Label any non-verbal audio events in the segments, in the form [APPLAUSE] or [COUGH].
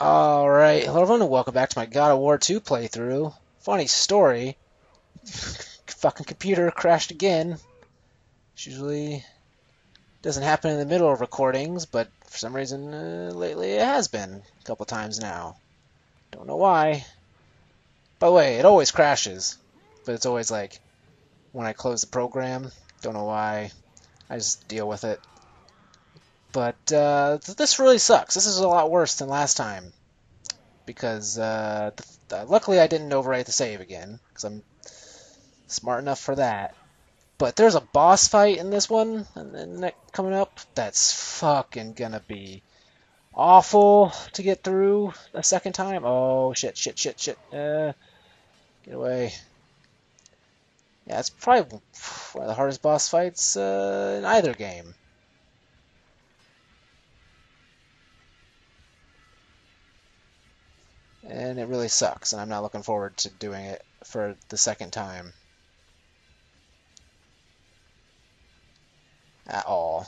Alright, hello everyone and welcome back to my God of War 2 playthrough. Funny story. [LAUGHS] Fucking computer crashed again. Usually doesn't happen in the middle of recordings, but for some reason uh, lately it has been a couple times now. Don't know why. By the way, it always crashes, but it's always like when I close the program. Don't know why. I just deal with it. But uh, this really sucks. This is a lot worse than last time. Because uh, th- luckily I didn't overwrite the save again, because I'm smart enough for that. But there's a boss fight in this one and then coming up that's fucking gonna be awful to get through a second time. Oh shit, shit, shit, shit. Uh, get away. Yeah, it's probably one of the hardest boss fights uh, in either game. And it really sucks, and I'm not looking forward to doing it for the second time. At all.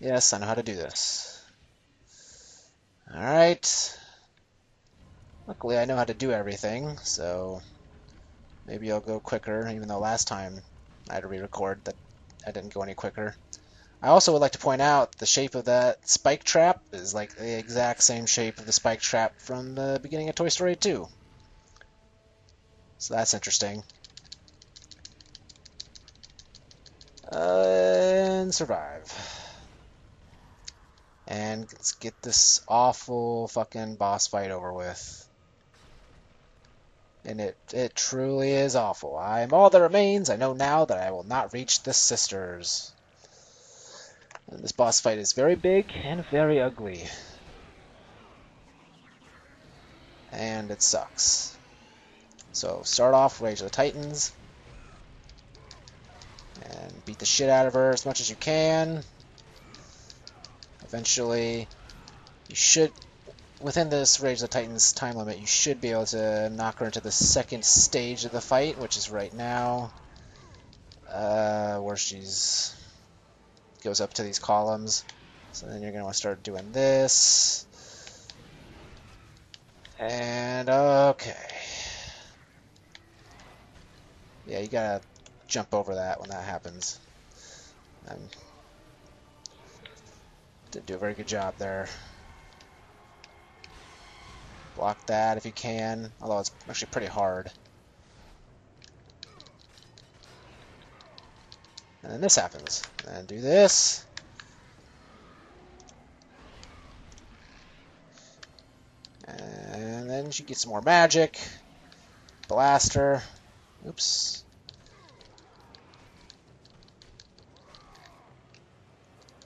Yes, I know how to do this. Alright. Luckily, I know how to do everything, so maybe I'll go quicker, even though last time I had to re-record that I didn't go any quicker. I also would like to point out the shape of that spike trap is like the exact same shape of the spike trap from the beginning of Toy Story 2. So that's interesting. Uh, and survive. And let's get this awful fucking boss fight over with. And it, it truly is awful. I am all that remains. I know now that I will not reach the sisters. This boss fight is very big and very ugly. And it sucks. So start off Rage of the Titans. And beat the shit out of her as much as you can. Eventually, you should, within this Rage of the Titans time limit, you should be able to knock her into the second stage of the fight, which is right now. Uh, where she's goes up to these columns. So then you're going to want to start doing this. And okay. Yeah, you gotta jump over that when that happens. Um, didn't do a very good job there. Block that if you can, although it's actually pretty hard. And then this happens. And do this. And then she gets more magic. Blaster. Oops.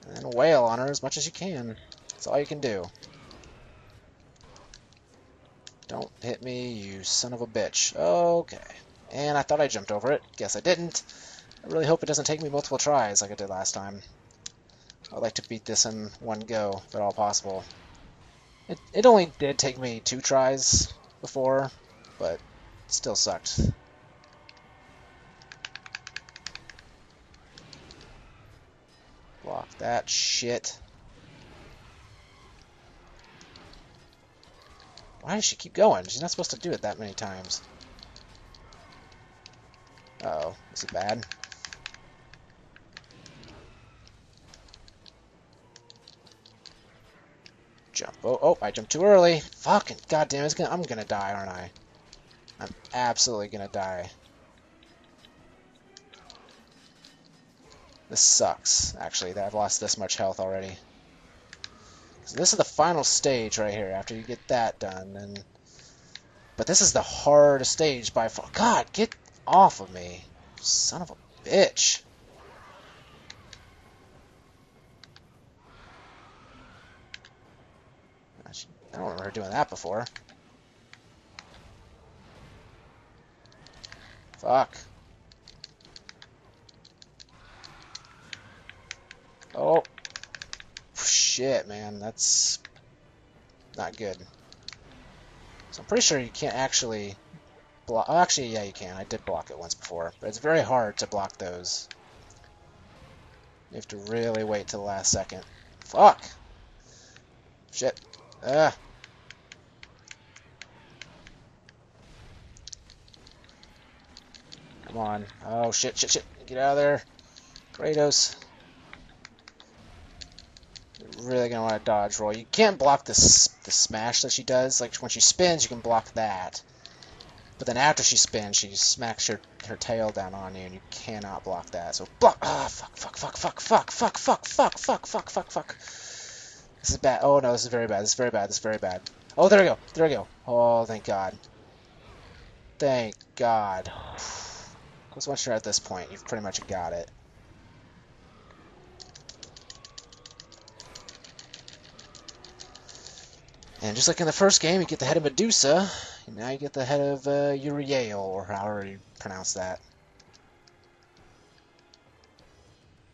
And then wail on her as much as you can. That's all you can do. Don't hit me, you son of a bitch. Okay. And I thought I jumped over it. Guess I didn't. I really hope it doesn't take me multiple tries like it did last time. I'd like to beat this in one go, if at all possible. It, it only did take me two tries before, but still sucked. Block that shit. Why does she keep going? She's not supposed to do it that many times. Uh oh, Is it bad. Jump. Oh, oh, I jumped too early. Fucking goddamn, gonna, I'm gonna die, aren't I? I'm absolutely gonna die. This sucks, actually, that I've lost this much health already. So this is the final stage right here, after you get that done. and But this is the hardest stage by far. God, get off of me. Son of a bitch. I don't remember doing that before. Fuck. Oh. Shit, man. That's not good. So I'm pretty sure you can't actually block... Oh, actually, yeah, you can. I did block it once before. But it's very hard to block those. You have to really wait till the last second. Fuck! Shit. Ah. Come on. Oh, shit, shit, shit. Get out of there. Kratos. You're really gonna want to dodge roll. You can't block this the smash that she does. Like when she spins, you can block that. But then after she spins, she smacks her, her tail down on you, and you cannot block that. So block. Ah, oh, fuck, fuck, fuck, fuck, fuck, fuck, fuck, fuck, fuck, fuck, fuck, fuck. This is bad. Oh no, this is very bad. This is very bad. This is very bad. Oh, there we go. There we go. Oh, thank God. Thank God. Because once you're at this point, you've pretty much got it. And just like in the first game, you get the head of Medusa, now you get the head of uh, Uriel, or however you pronounce that.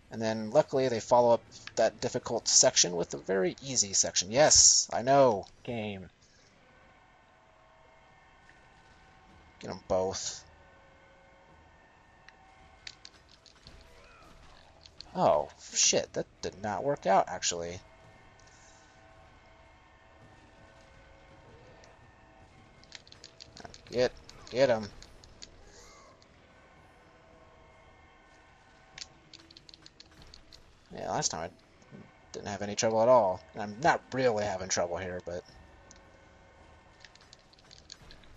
And then luckily they follow up that difficult section with a very easy section. Yes, I know, game. Get them both. Oh, shit, that did not work out, actually. Get, get him. Yeah, last time I didn't have any trouble at all. I'm not really having trouble here, but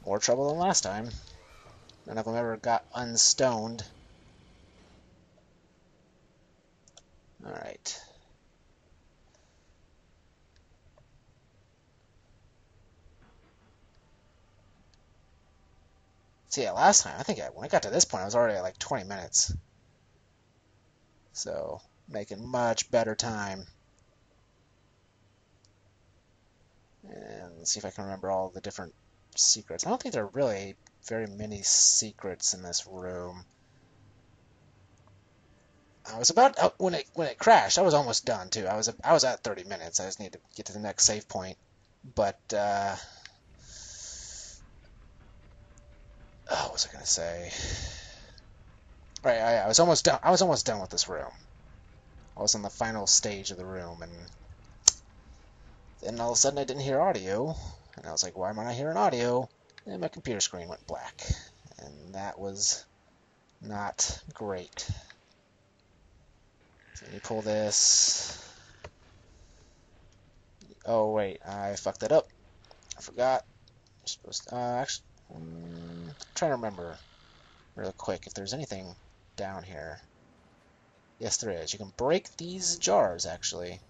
more trouble than last time. None of them ever got unstoned. Alright. See, yeah, last time, I think I, when I got to this point, I was already at like 20 minutes. So, making much better time. And let's see if I can remember all the different secrets. I don't think there are really very many secrets in this room. I was about uh, when it when it crashed. I was almost done too. I was I was at 30 minutes. I just need to get to the next save point. But uh, oh, what was I gonna say? Right, I, I was almost done. I was almost done with this room. I was on the final stage of the room, and then all of a sudden I didn't hear audio, and I was like, "Why am I not hearing audio?" And my computer screen went black, and that was not great. So you pull this. Oh wait, I fucked that up. I forgot. I'm supposed to, uh, actually, um, trying to remember real quick if there's anything down here. Yes, there is. You can break these jars actually.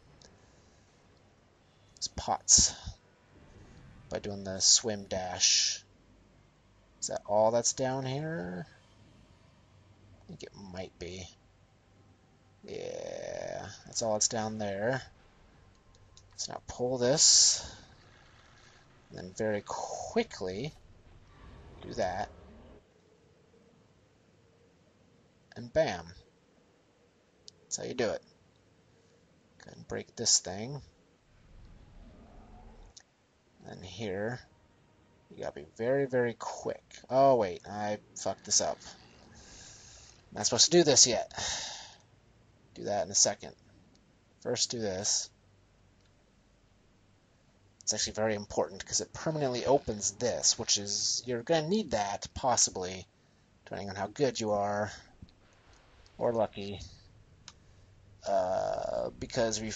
It's pots by doing the swim dash. Is that all that's down here? I think it might be. Yeah, that's all that's down there. Let's now pull this. And then very quickly do that. And bam. That's how you do it. Go ahead and break this thing. And here, you gotta be very, very quick. Oh, wait, I fucked this up. I'm not supposed to do this yet. Do that in a second. First do this. It's actually very important because it permanently opens this, which is, you're going to need that, possibly, depending on how good you are, or lucky, uh, because if you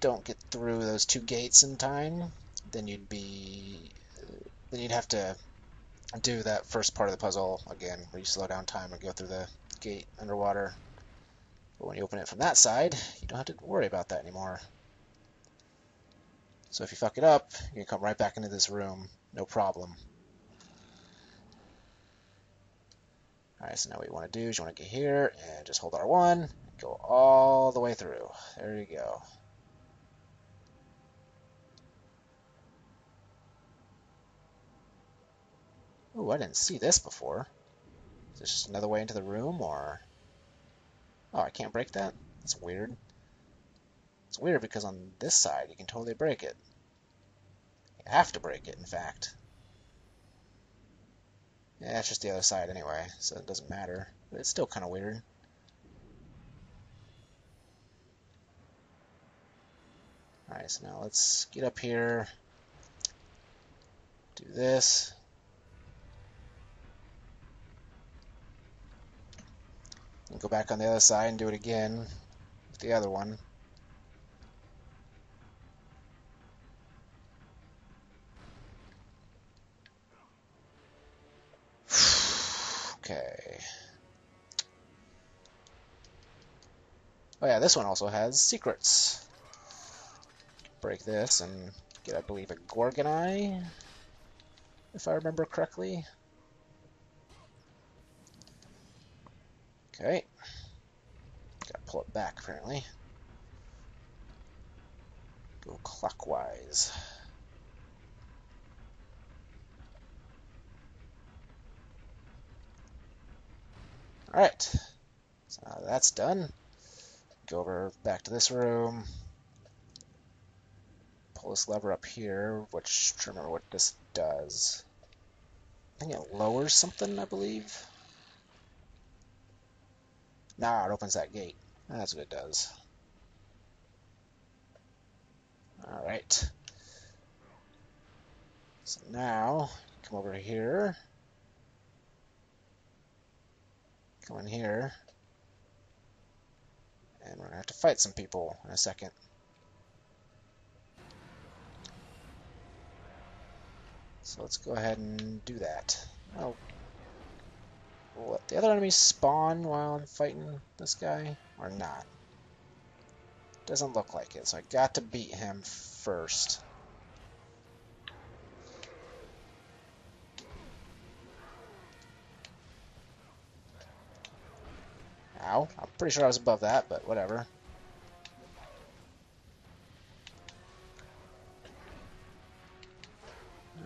don't get through those two gates in time, then you'd be, then you'd have to do that first part of the puzzle again, where you slow down time and go through the gate underwater. But when you open it from that side, you don't have to worry about that anymore. So if you fuck it up, you can come right back into this room, no problem. Alright, so now what you want to do is you want to get here and just hold R1, go all the way through. There you go. Ooh, I didn't see this before. Is this just another way into the room, or... Oh, I can't break that? That's weird. It's weird because on this side you can totally break it. You have to break it, in fact. Yeah, it's just the other side anyway, so it doesn't matter. But it's still kind of weird. Alright, so now let's get up here. Do this. And go back on the other side and do it again with the other one. [SIGHS] okay. Oh yeah, this one also has secrets. Break this and get, I believe, a Gorgon Eye, if I remember correctly. Okay. Gotta pull it back, apparently. Go clockwise. Alright. So that's done. Go over back to this room. Pull this lever up here, which, remember what this does. I think it lowers something, I believe. Now it opens that gate. That's what it does. Alright. So now, come over here. Come in here. And we're going to have to fight some people in a second. So let's go ahead and do that. Oh, the other enemies spawn while I'm fighting this guy, or not? Doesn't look like it, so I got to beat him first. Ow, I'm pretty sure I was above that, but whatever.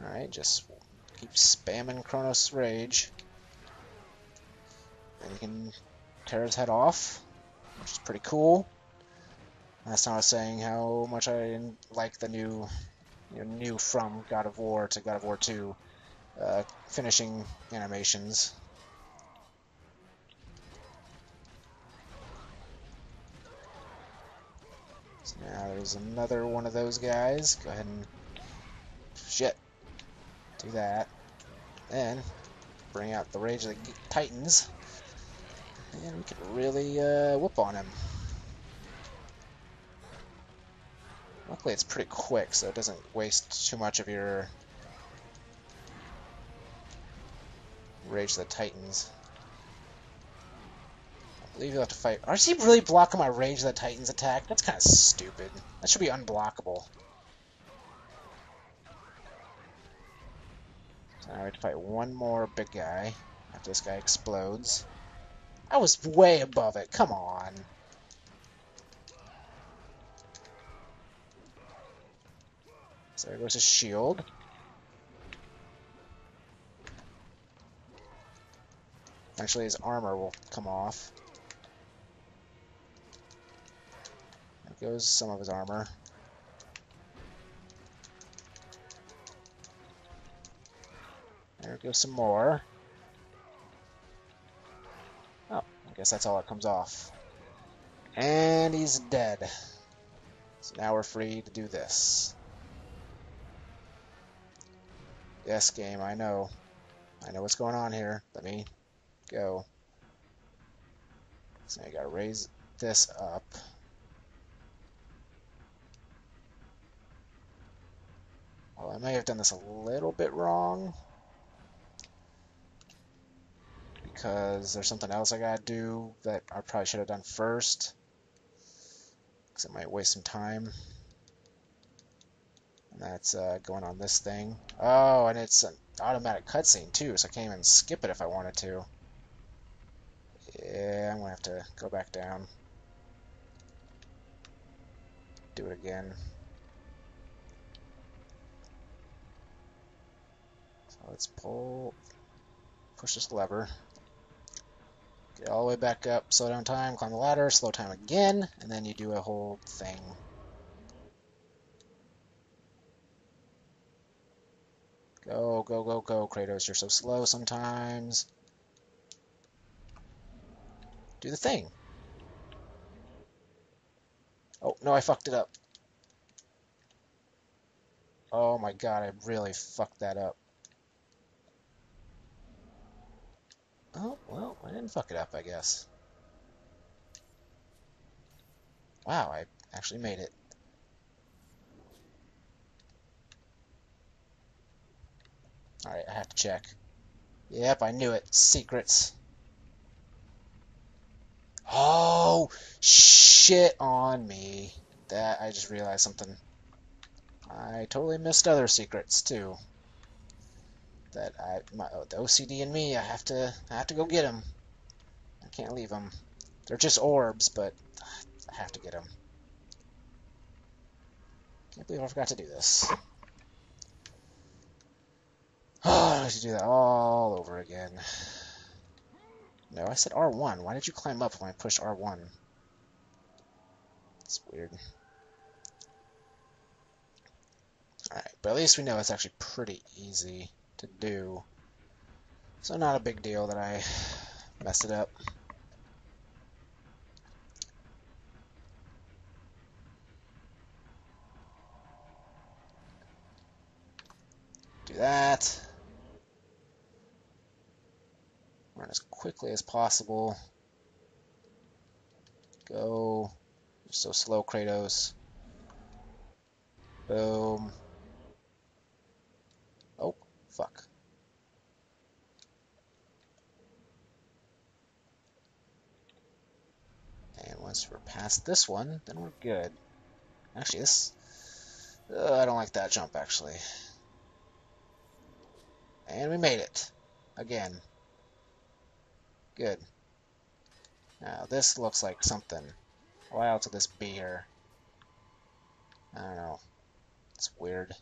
Alright, just keep spamming Cronos Rage. Can tear his head off, which is pretty cool. I was saying how much I like the new, you know, new from God of War to God of War 2 uh, finishing animations. So now there's another one of those guys. Go ahead and shit, do that. Then bring out the Rage of the Titans. And we could really uh, whoop on him. Luckily it's pretty quick, so it doesn't waste too much of your Rage the Titans. I believe you'll have to fight... He really blocking my Rage the Titans attack? That's kind of stupid. That should be unblockable. So now we have to fight one more big guy after this guy explodes. I was way above it. Come on. So there goes his shield. Actually, his armor will come off. There goes some of his armor. There goes some more. Guess that's all that comes off. And he's dead. So now we're free to do this. Yes, game, I know. I know what's going on here. Let me go. So I gotta raise this up. Well, I may have done this a little bit wrong. Because there's something else I gotta do that I probably should have done first because it might waste some time. And that's uh, going on this thing. Oh, and it's an automatic cutscene too, so I can't even skip it if I wanted to. Yeah, I'm gonna have to go back down. Do it again. So let's pull, push this lever. Get all the way back up, slow down time, climb the ladder, slow time again, and then you do a whole thing. Go, go, go, go, Kratos, you're so slow sometimes. Do the thing. Oh, no, I fucked it up. Oh my god, I really fucked that up. Oh, well, Fuck it up, I guess. Wow, I actually made it. Alright, I have to check. Yep, I knew it. Secrets. Oh, shit on me. That, I just realized something. I totally missed other secrets, too. That I, my, oh, the OCD in me, I have to, I have to go get them. Can't leave them. They're just orbs, but I have to get them. Can't believe I forgot to do this. Oh, [SIGHS] I have to do that all over again. No, I said R1. Why did you climb up when I pushed R1? It's weird. Alright, but at least we know it's actually pretty easy to do. So not a big deal that I messed it up. That. Run as quickly as possible. Go. You're so slow, Kratos. Boom. Oh, fuck. And once we're past this one, then we're good. Actually, this... Uh, I don't like that jump, actually. And we made it. Again. Good. Now, this looks like something. Why else would this be here? I don't know. It's weird.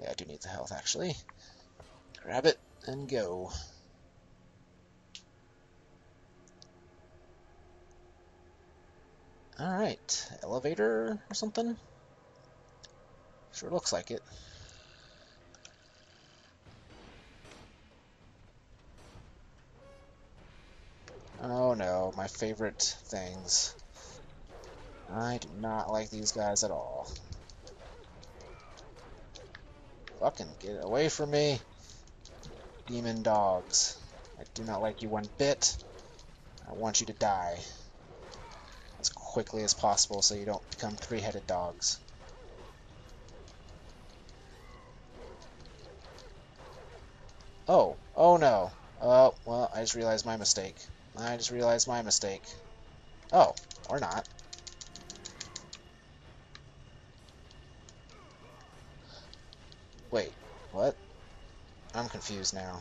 Yeah, I do need the health, actually. Grab it and go. Alright, elevator or something? Sure looks like it. Oh no, my favorite things. I do not like these guys at all. Fucking get away from me. Demon dogs. I do not like you one bit. I want you to die. As quickly as possible so you don't become three-headed dogs. Oh, oh no. Oh, well, I just realized my mistake. I just realized my mistake. Oh, or not. Wait, what? I'm confused now.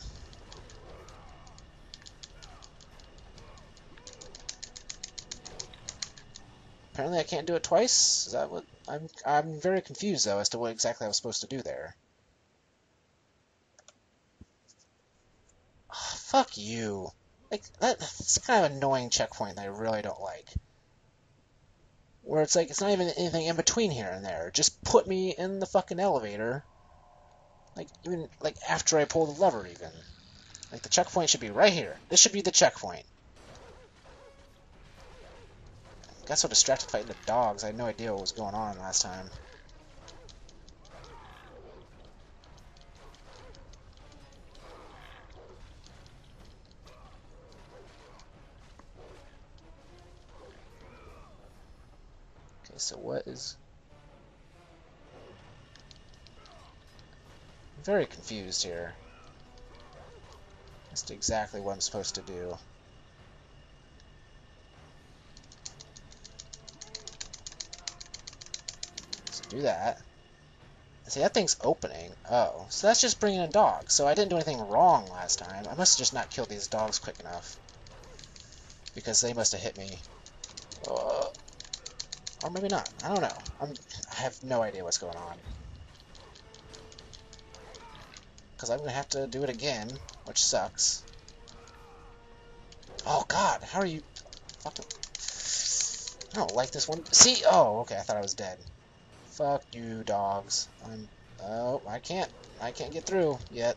Apparently I can't do it twice? Is that what... I'm, I'm very confused, though, as to what exactly I was supposed to do there. Oh, fuck you. Like, that, that's kind of an annoying checkpoint that I really don't like. Where it's like, it's not even anything in between here and there. Just put me in the fucking elevator. Like, even, like, after I pull the lever, even. Like, the checkpoint should be right here. This should be the checkpoint. I got so distracted fighting the dogs, I had no idea what was going on last time. So what is... I'm very confused here to exactly what I'm supposed to do. So do that. See, that thing's opening. Oh, so that's just bringing a dog. So I didn't do anything wrong last time. I must have just not killed these dogs quick enough. Because they must have hit me. Uh, or maybe not. I don't know. I'm, I have no idea what's going on. Because I'm going to have to do it again, which sucks. Oh, God. How are you... Fucking... I don't like this one. See? Oh, okay. I thought I was dead. Fuck you, dogs. I'm... Oh, I can't. I can't get through yet.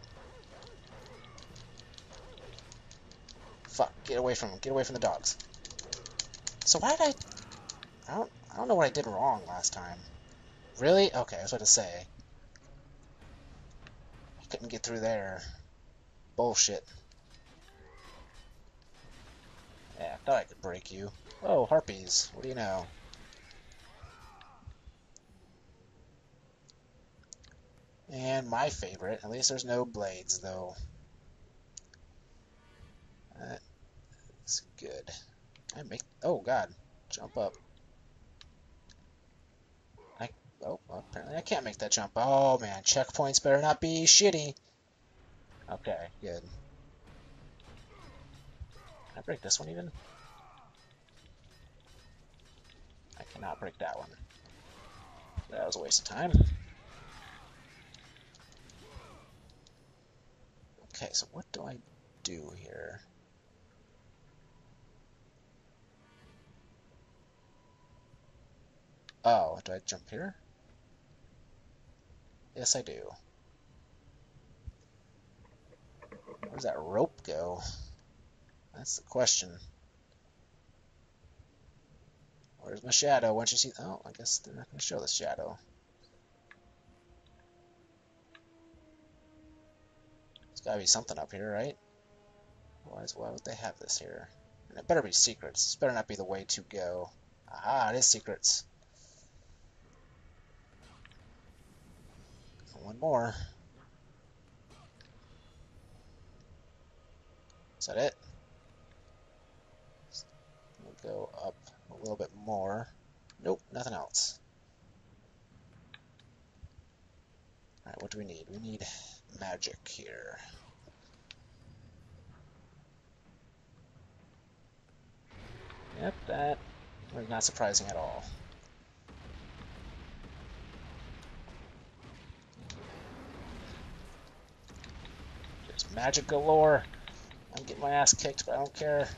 Fuck. Get away from. Get away from the dogs. So why did I... I don't... I don't know what I did wrong last time. Really? Okay, I was about to say. I couldn't get through there. Bullshit. Yeah, I thought I could break you. Oh, harpies. What do you know? And my favorite, at least there's no blades, though. That's good. I make... Oh, God. Jump up. I... Oh, apparently I can't make that jump. Oh, man. Checkpoints better not be shitty. Okay, good. Can I break this one even? I cannot break that one. That was a waste of time. Okay, so what do I do here? Oh, do I jump here? Yes, I do. Where does that rope go? That's the question. Where's my shadow? Once you see... Oh, I guess they're not going to show the shadow. There's gotta be something up here, right? Otherwise, why would they have this here? And it better be secrets. This better not be the way to go. Aha, it is secrets. One more. Is that it? We'll go up a little bit more. Nope, nothing else. Alright, what do we need? We need magic here. Yep, that was not surprising at all. Just magic galore. I'm getting my ass kicked, but I don't care.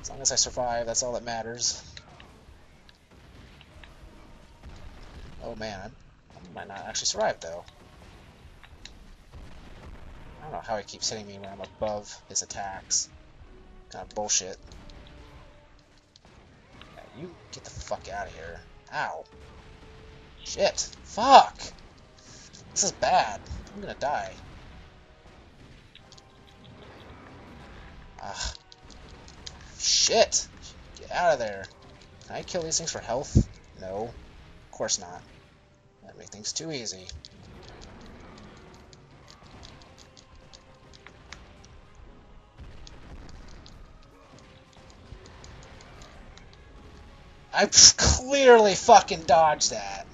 As long as I survive, that's all that matters. Oh man, I might not actually survive though. I don't know how he keeps hitting me when I'm above his attacks. Kind of bullshit. Yeah, you get the fuck out of here. Ow. Shit. Fuck! This is bad. I'm gonna die. Ah. Shit! Get out of there. Can I kill these things for health? No. Of course not. That make things too easy. I [LAUGHS] clearly fucking dodged that.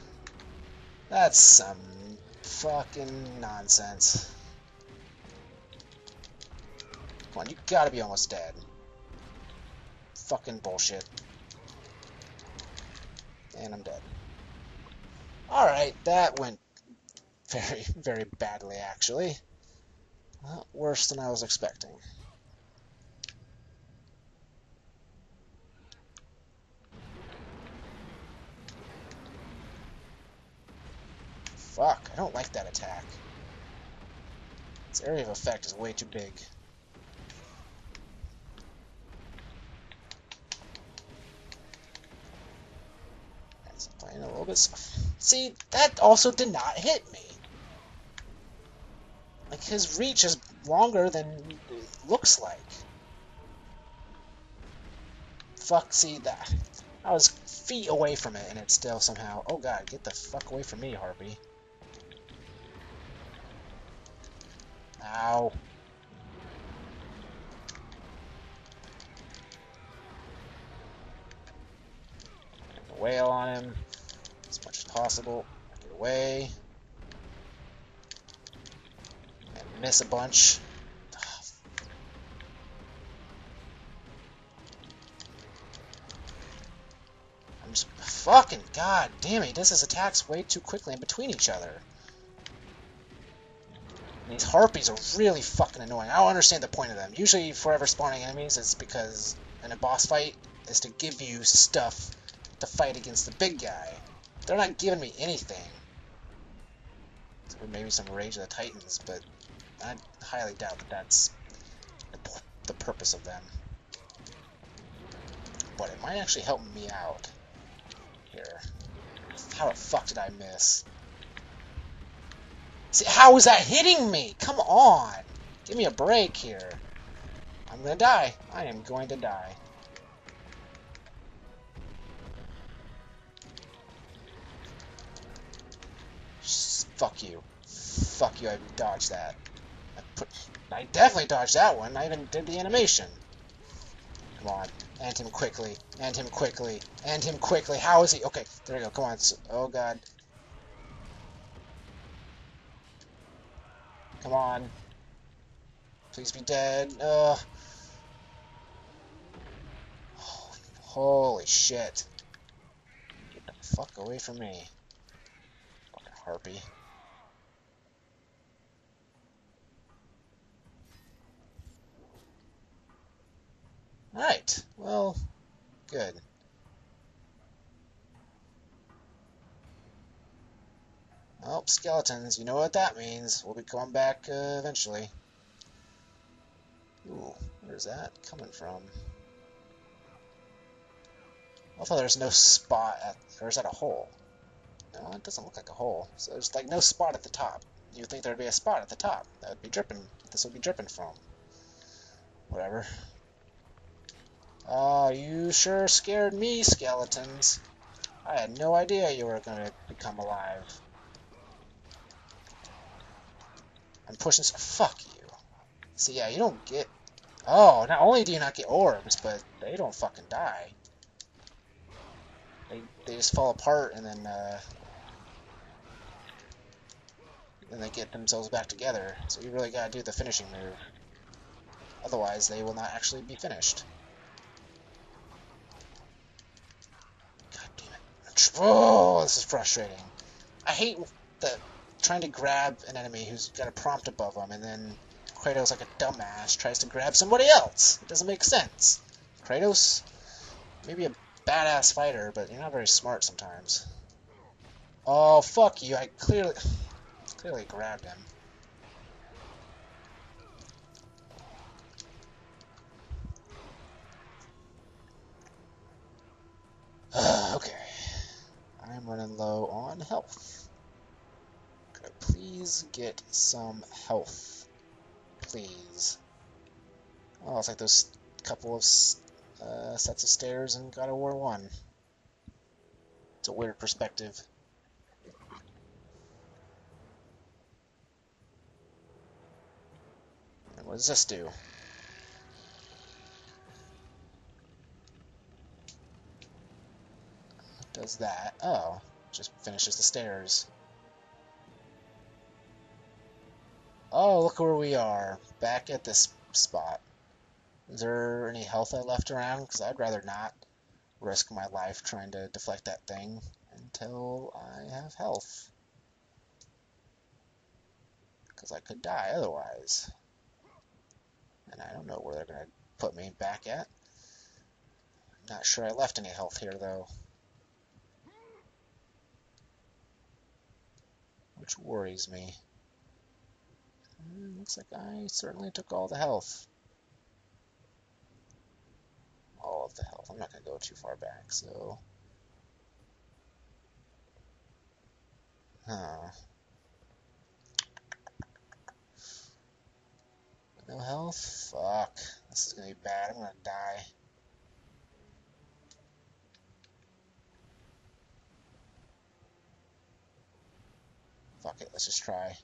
That's some fucking nonsense. Come on, you gotta be almost dead. Fucking bullshit. And I'm dead. Alright, that went [LAUGHS] very, very badly, actually. Well, worse than I was expecting. Fuck, I don't like that attack. Its area of effect is way too big. Playing a little bit... See, that also did not hit me. Like, his reach is longer than it looks like. Fuck, see, that... I was feet away from it, and it still somehow... Oh god, get the fuck away from me, Harpy. Ow. Wail on him possible. Get away. And miss a bunch. I'm just fucking god damn it, he does his attacks way too quickly in between each other. These hmm. harpies are really fucking annoying. I don't understand the point of them. Usually, forever spawning enemies is because in a boss fight is to give you stuff to fight against the big guy. They're not giving me anything. Maybe some Rage of the Titans, but I highly doubt that that's the, the purpose of them. But it might actually help me out. Here. How the fuck did I miss? See, how is that hitting me? Come on! Give me a break here. I'm gonna die. I am going to die. Fuck you. Fuck you, I dodged that. I, put, I definitely dodged that one. I even did the animation. Come on. End him quickly. End him quickly. End him quickly. How is he? Okay, there we go. Come on. Oh, God. Come on. Please be dead. Ugh. Holy shit. Get the fuck away from me. Fucking harpy. Alright, well, good. Oh, skeletons, you know what that means. We'll be coming back uh, eventually. Ooh, where's that coming from? I thought there's no spot at, or is that a hole? No, it doesn't look like a hole. So there's like no spot at the top. You'd think there'd be a spot at the top. That would be dripping, this would be dripping from. Whatever. Oh, you sure scared me, skeletons. I had no idea you were going to become alive. I'm pushing... Fuck you. See, yeah, you don't get... Oh, not only do you not get orbs, but they don't fucking die. They, they just fall apart and then, uh... Then they get themselves back together. So you really gotta do the finishing move. Otherwise, they will not actually be finished. Oh, this is frustrating. I hate the trying to grab an enemy who's got a prompt above them, and then Kratos, like a dumbass, tries to grab somebody else. It doesn't make sense. Kratos, maybe a badass fighter, but you're not very smart sometimes. Oh, fuck you. I clearly, clearly grabbed him. [SIGHS] okay. I'm running low on health. Could I please get some health? Please. Oh, it's like those couple of uh, sets of stairs in God of War 1. It's a weird perspective. And what does this do? Does that. Oh, just finishes the stairs. Oh, look where we are. Back at this spot. Is there any health I left around? Because I'd rather not risk my life trying to deflect that thing until I have health. Because I could die otherwise. And I don't know where they're going to put me back at. Not sure I left any health here, though. Which worries me. Hmm, looks like I certainly took all the health. All of the health. I'm not going to go too far back, so... Huh. No health? Fuck. This is going to be bad. I'm going to die. Fuck it, let's just try.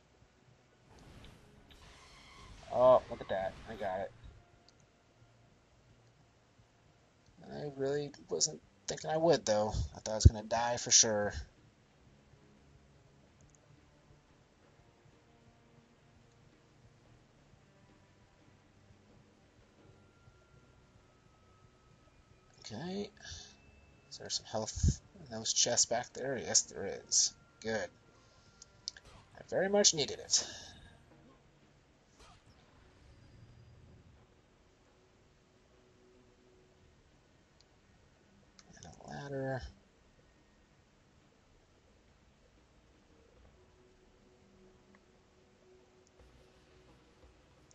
Oh, look at that. I got it. I really wasn't thinking I would, though. I thought I was going to die for sure. Okay. Is there some health in those chests back there? Yes, there is. Good. I very much needed it. And a ladder.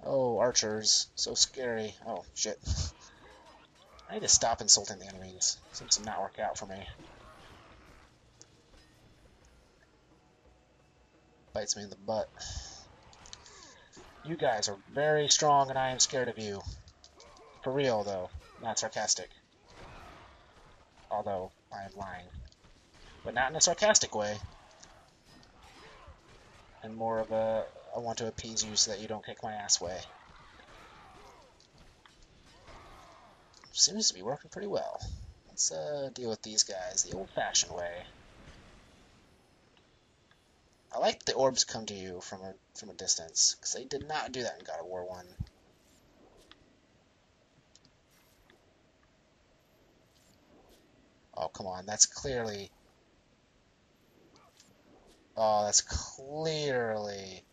Oh, archers. So scary. Oh, shit. [LAUGHS] I need to stop insulting the enemies. Seems to not work out for me. Bites me in the butt. You guys are very strong and I am scared of you. For real, though. Not sarcastic. Although, I am lying. But not in a sarcastic way. And more of a, I want to appease you so that you don't kick my ass way. Seems to be working pretty well. Let's uh, deal with these guys the old-fashioned way. I like the orbs come to you from a from a distance, because they did not do that in God of War 1. Oh, come on, that's clearly... Oh, that's clearly...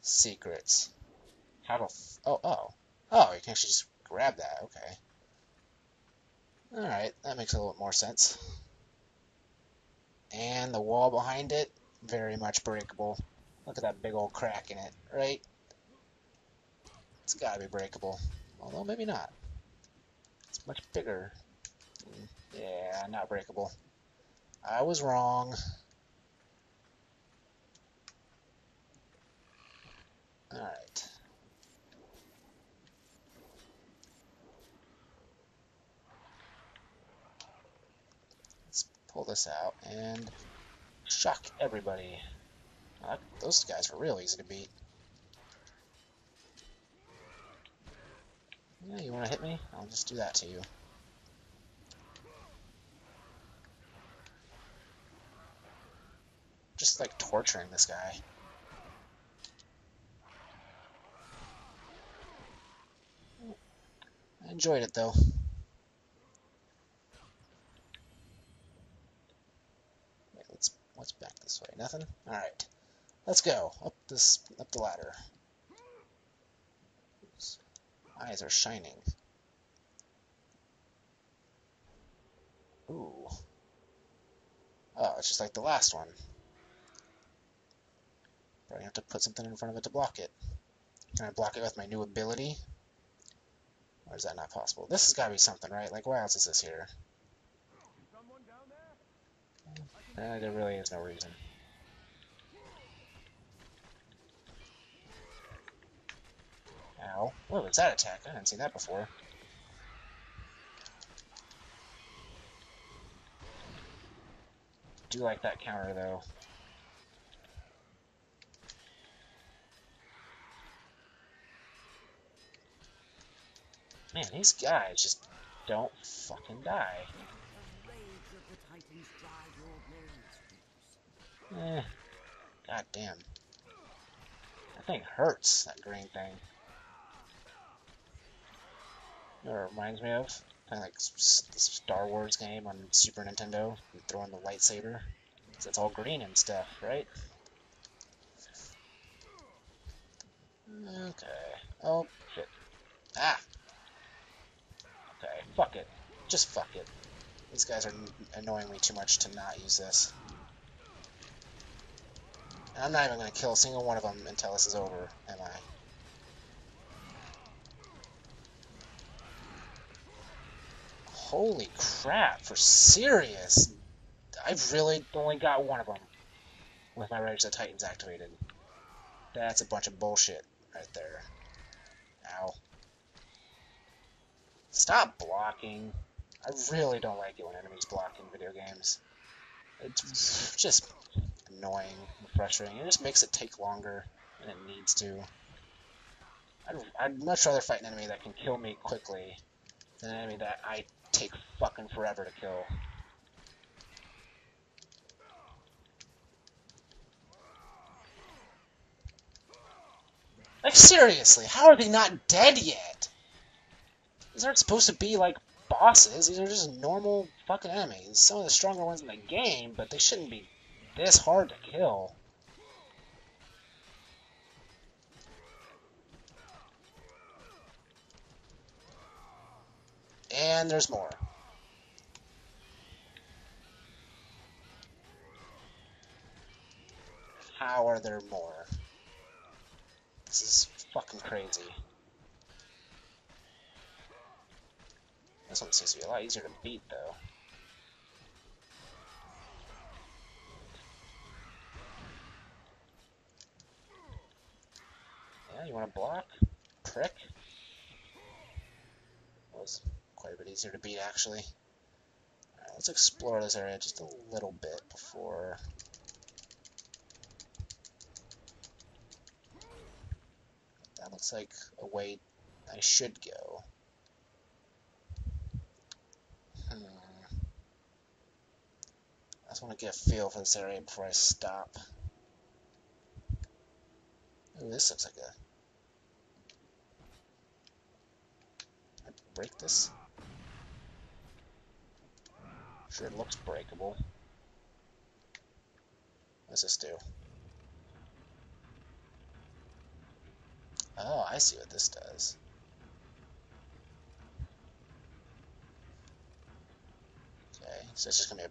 Secrets. How to... oh, oh. Oh, you can actually just grab that, okay. Alright, that makes a little more sense. And the wall behind it, very much breakable. Look at that big old crack in it, right? It's gotta be breakable. Although, maybe not. It's much bigger. Yeah, not breakable. I was wrong. Alright. Pull this out and shock everybody. Uh, those guys are real easy to beat. Yeah, you want to hit me? I'll just do that to you. Just like torturing this guy. I enjoyed it though. What's back this way? Nothing? Alright. Let's go. Up this up the ladder. Eyes are shining. Ooh. Oh, it's just like the last one. Probably have to put something in front of it to block it. Can I block it with my new ability? Or is that not possible? This has got to be something, right? Like, why else is this here? Uh, there really is no reason. Ow. What was that attack? I hadn't seen that before. do like that counter, though. Man, these guys just don't fucking die. Eh. God damn. That thing hurts, that green thing. You know what it reminds me of? Kind of like the Star Wars game on Super Nintendo. You throw in the lightsaber. It's all green and stuff, right? Okay. Oh, shit. Ah! Okay, fuck it. Just fuck it. These guys are annoying me too much to not use this. I'm not even going to kill a single one of them until this is over, am I? Holy crap, for serious? I've really only got one of them with my Rage of the Titans activated. That's a bunch of bullshit right there. Ow. Stop blocking. I really don't like it when enemies block in video games. It's just annoying It just makes it take longer than it needs to. I'd, I'd much rather fight an enemy that can kill me quickly than an enemy that I take fucking forever to kill. Like, seriously, how are they not dead yet? These aren't supposed to be, like, bosses. These are just normal fucking enemies. Some of the stronger ones in the game, but they shouldn't be this hard to kill. And there's more. How are there more? This is fucking crazy. This one seems to be a lot easier to beat, though. Yeah, you want to block? Prick? Easier to beat, actually. Alright, let's explore this area just a little bit before... That looks like a way I should go. Hmm. I just want to get a feel for this area before I stop. Ooh, this looks like a... break this? It looks breakable. What does this do? Oh, I see what this does. Okay, so it's just gonna be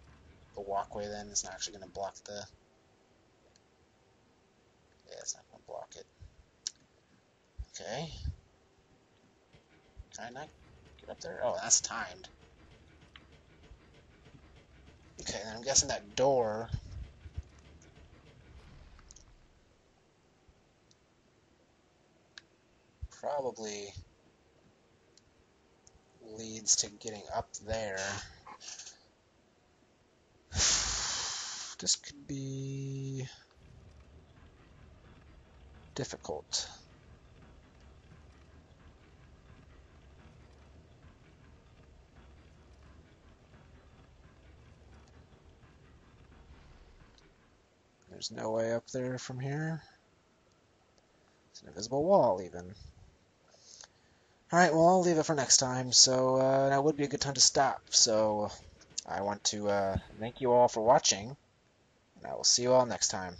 a, a walkway then. It's not actually gonna block the. Yeah, it's not gonna block it. Okay. Can I not get up there? Oh, that's timed. Okay, then I'm guessing that door probably leads to getting up there. [SIGHS] This could be difficult. There's no way up there from here. It's an invisible wall, even. Alright, well, I'll leave it for next time, so uh, that would be a good time to stop. So I want to uh, thank you all for watching, and I will see you all next time.